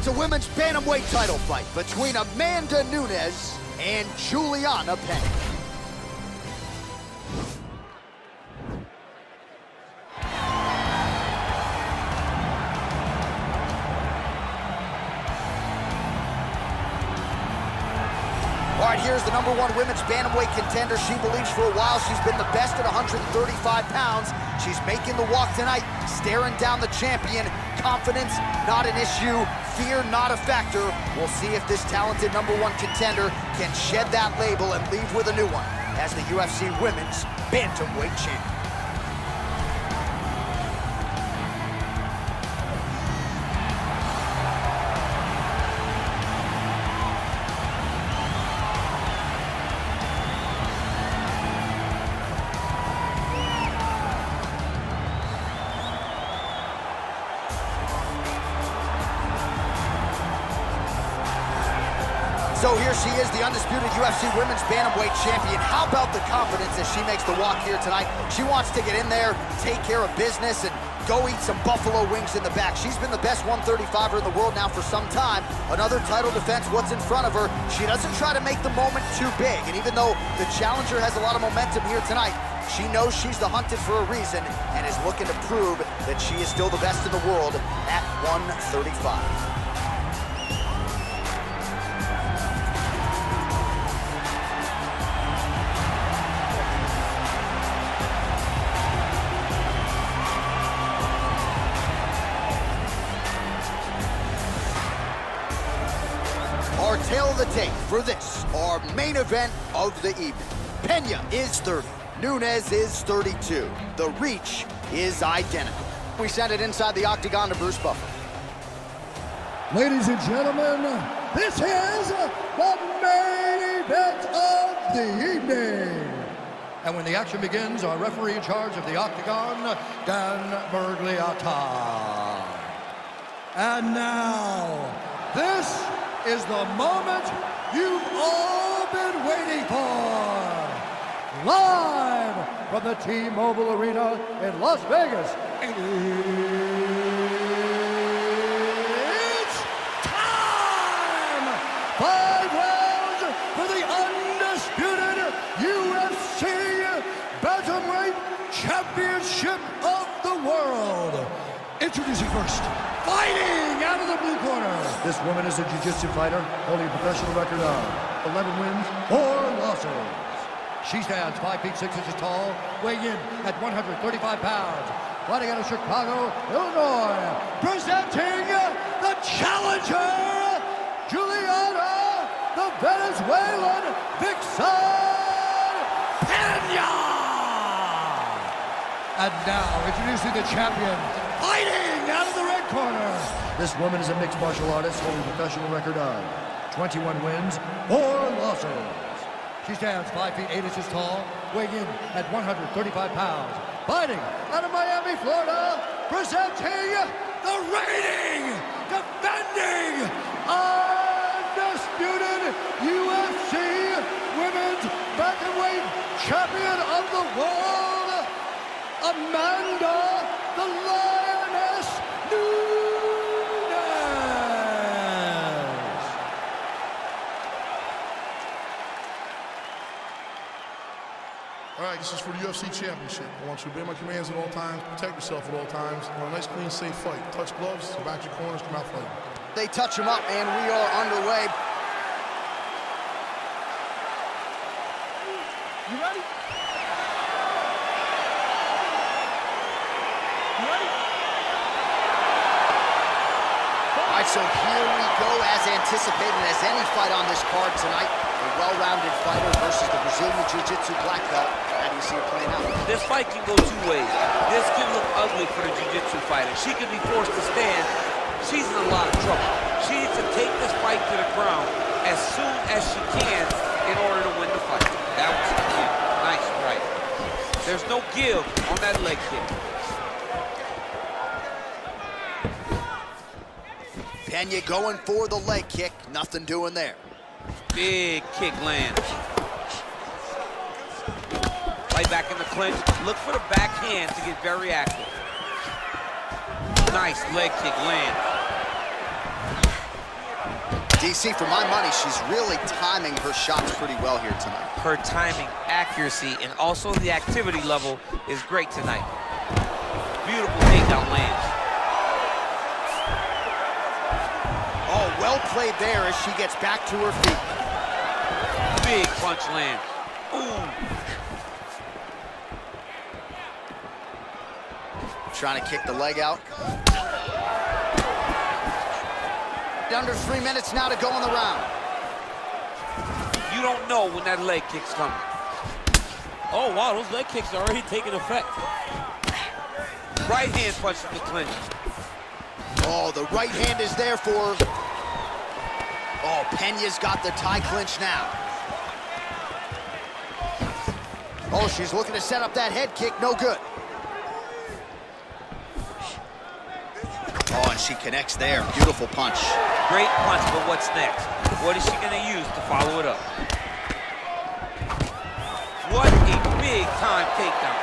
It's a women's bantamweight title fight between Amanda Nunes and Julianna Peña. One women's bantamweight contender. She believes for a while she's been the best at 135 pounds. She's making the walk tonight, staring down the champion. Confidence, not an issue. Fear, not a factor. We'll see if this talented number one contender can shed that label and leave with a new one as the UFC Women's Bantamweight Champion. So here she is, the undisputed UFC Women's Bantamweight Champion. How about the confidence as she makes the walk here tonight? She wants to get in there, take care of business, and go eat some buffalo wings in the back. She's been the best 135er in the world now for some time. Another title defense, what's in front of her? She doesn't try to make the moment too big. And even though the challenger has a lot of momentum here tonight, she knows she's the hunted for a reason and is looking to prove that she is still the best in the world at 135. The tape for this, our main event of the evening. Peña is 30, Nunes is 32. The reach is identical. We send it inside the octagon to Bruce Buffer. Ladies and gentlemen, this is the main event of the evening. And when the action begins, our referee in charge of the octagon, Dan Miragliotta. And now, this is the moment you've all been waiting for. Live from the T-Mobile Arena in Las Vegas. It's time! Five rounds for the undisputed UFC Bantamweight Championship of the World. Introducing first, fighting out of the blue corner. This woman is a jiu-jitsu fighter holding a professional record of 11 wins, 4 losses. She stands 5 feet 6 inches tall, weighing in at 135 pounds. Fighting out of Chicago, Illinois. Presenting the challenger, Julianna, the Venezuelan Vixen Peña. And now, introducing the champion, fighting out of the red corner. This woman is a mixed martial artist holding a professional record of 21 wins, 4 losses. She stands 5 feet 8 inches tall, weighing in at 135 pounds. Fighting out of Miami, Florida, presenting the reigning, defending, undisputed UFC Women's Bantamweight Champion of the World, Amanda the Lioness Nunes. All right, this is for the UFC Championship. I want you to obey my commands at all times, protect yourself at all times. I want a nice, clean, safe fight. Touch gloves, back your corners, come out fighting. They touch him up, and we are underway. You ready? You ready? All right, so here we go, as anticipated as any fight on this card tonight. A well-rounded fighter versus the Brazilian Jiu-Jitsu black belt. How you see it playing out? This fight can go two ways. This can look ugly for the jiu-jitsu fighter. She could be forced to stand. She's in a lot of trouble. She needs to take this fight to the ground as soon as she can in order to win the fight. That was clean. Nice right. There's no give on that leg kick. Peña going for the leg kick. Nothing doing there. Big kick lands. Right back in the clinch. Look for the backhand to get very active. Nice leg kick lands. DC, for my money, she's really timing her shots pretty well here tonight. Her timing, accuracy, and also the activity level is great tonight. Beautiful takedown lands. Oh, well played there as she gets back to her feet. Big punch lands. Ooh. Trying to kick the leg out. Under three minutes now to go in the round. You don't know when that leg kick's coming. Oh, wow, those leg kicks are already taking effect. Right hand punch to the clinch. Oh, the right hand is there for. Oh, Peña's got the tie clinch now. Oh, she's looking to set up that head kick. No good. Oh, and she connects there. Beautiful punch. Great punch, but what's next? What is she gonna use to follow it up? What a big time takedown.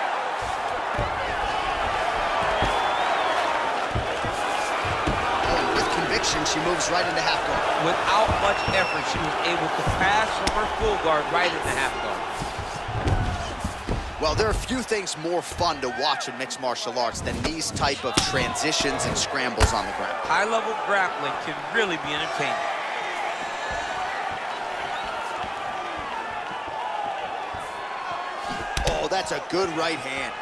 Oh, with conviction, she moves right into half guard. Without much effort, she was able to pass from her full guard right into half guard. Well, there are a few things more fun to watch in mixed martial arts than these type of transitions and scrambles on the ground. High-level grappling can really be entertaining. Oh, that's a good right hand.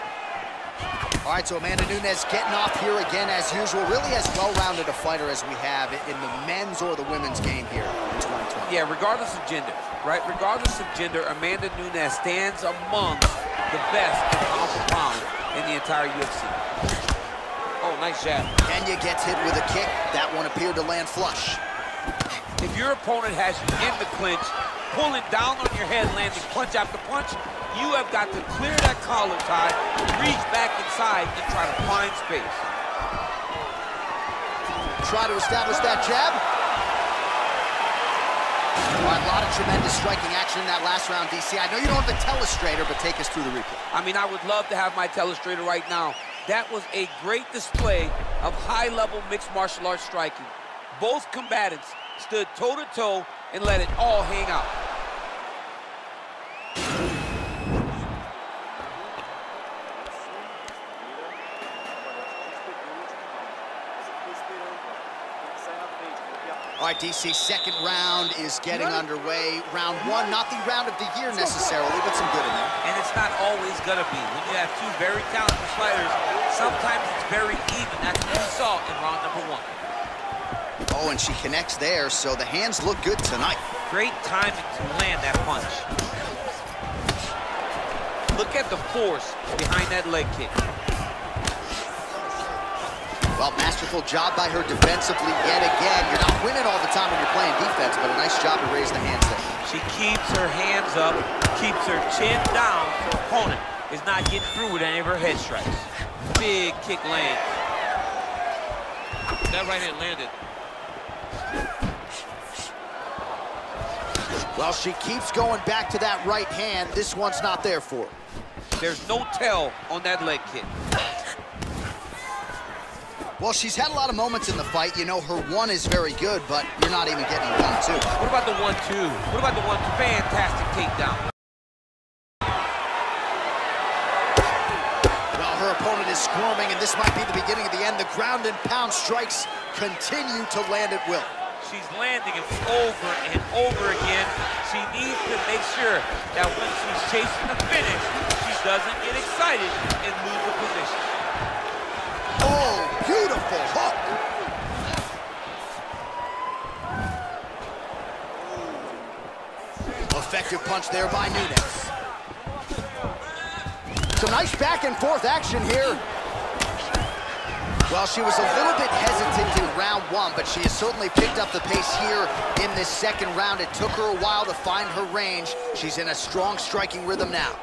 All right, so Amanda Nunes getting off here again as usual. Really as well-rounded a fighter as we have in the men's or the women's game here in 2020. Yeah, regardless of gender, right? Regardless of gender, Amanda Nunes stands among the best in pound for pound in the entire UFC. Oh, nice jab. Peña gets hit with a kick. That one appeared to land flush. If your opponent has you in the clinch, pulling down on your head, landing punch after punch, you have got to clear that collar tie, reach back inside, and try to find space. Try to establish that jab. Right, a lot of tremendous striking action in that last round, DC. I know you don't have the telestrator, but take us through the replay. I mean, I would love to have my telestrator right now. That was a great display of high-level mixed martial arts striking. Both combatants stood toe-to-toe -to -toe and let it all hang out. All right, DC, second round is getting underway. Round one, not the round of the year necessarily, but some good in there. And it's not always gonna be. When you have two very talented fighters, sometimes it's very even. That's what we saw in round number one. Oh, and she connects there, so the hands look good tonight. Great timing to land that punch. Look at the force behind that leg kick. Well, masterful job by her defensively yet again. You're not winning all the time when you're playing defense, but a nice job to raise the hands there. She keeps her hands up, keeps her chin down so her opponent is not getting through with any of her head strikes. Big kick lands. That right hand landed. Well, she keeps going back to that right hand. This one's not there for her. There's no tell on that leg kick. Well, she's had a lot of moments in the fight. You know, her one is very good, but you're not even getting one, two. What about the one-two? What about the one-two? fantastic takedown? Well, her opponent is squirming, and this might be the beginning of the end. The ground and pound strikes continue to land at will. She's landing it over and over again. She needs to make sure that when she's chasing the finish, she doesn't get excited and lose the position. Oh, beautiful hook. Effective punch there by Nunes. Some nice back and forth action here. Well, she was a little bit hesitant in round one, but she has certainly picked up the pace here in this second round. It took her a while to find her range. She's in a strong striking rhythm now.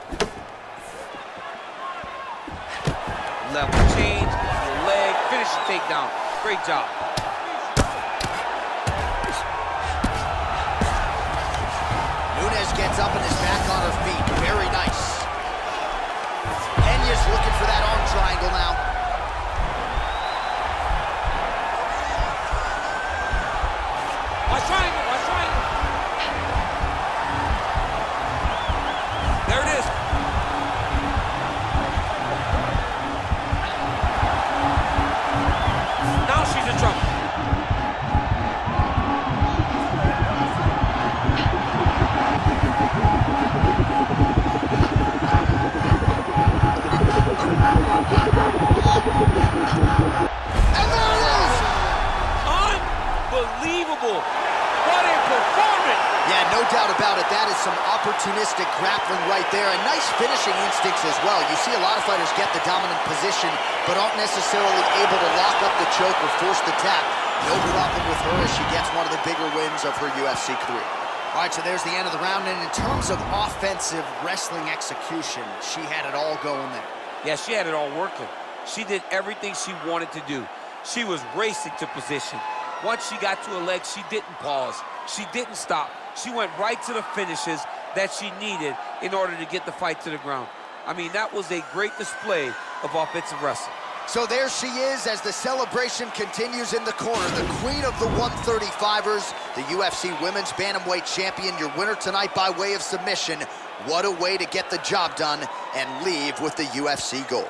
Level change, finish the takedown. Great job. Nunes gets up and is opportunistic grappling right there, and nice finishing instincts as well. You see a lot of fighters get the dominant position, but aren't necessarily able to lock up the choke or force the tap. No problem with her as she gets one of the bigger wins of her UFC career. All right, so there's the end of the round, and in terms of offensive wrestling execution, she had it all going there. Yeah, she had it all working. She did everything she wanted to do. She was racing to position. Once she got to a leg, she didn't pause. She didn't stop. She went right to the finishes that she needed in order to get the fight to the ground. I mean, that was a great display of offensive wrestling. So there she is as the celebration continues in the corner. The queen of the 135ers, the UFC Women's Bantamweight Champion, your winner tonight by way of submission. What a way to get the job done and leave with the UFC gold.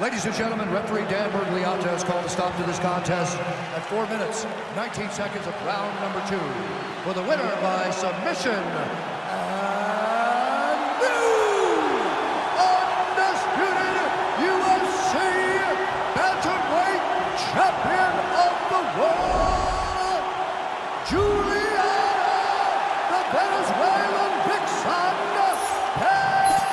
Ladies and gentlemen, referee Dan Miragliotta has called a stop to this contest at 4 minutes, 19 seconds of round number two. For the winner by submission, and new undisputed UFC bantamweight champion of the world, Julianna, the Venezuelan Vixen Peña.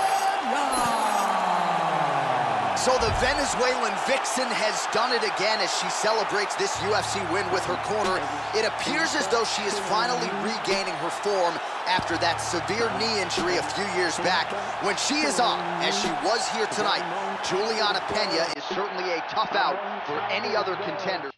So the Venezuelan Vixen has done it again as she celebrates this UFC win with her corner. It appears as though she is finally regaining her form after that severe knee injury a few years back. When she is on, as she was here tonight, Julianna Peña is certainly a tough out for any other contender.